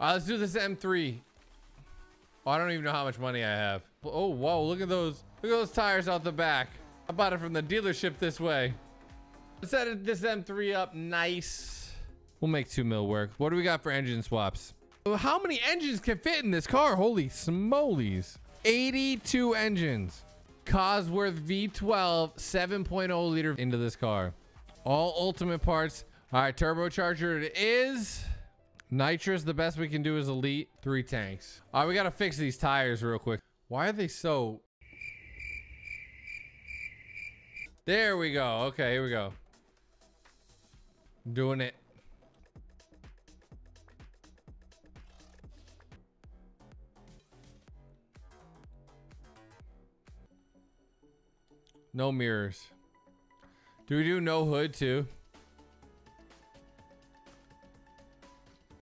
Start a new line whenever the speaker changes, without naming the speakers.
All right, let's do this M3. Oh, I don't even know how much money I have. Oh, whoa, look at those. Look at those tires out the back. I bought it from the dealership this way. Let's set this M3 up nice. We'll make two mil work. What do we got for engine swaps? How many engines can fit in this car? Holy smolies. 82 engines. Cosworth V12 7.0 liter into this car. All ultimate parts. All right, turbocharger it is. Nitrous, the best we can do is elite. Three tanks. All right, we got to fix these tires real quick. Why are they so... There we go. Okay, here we go. Doing it. No mirrors. Do we do no hood too?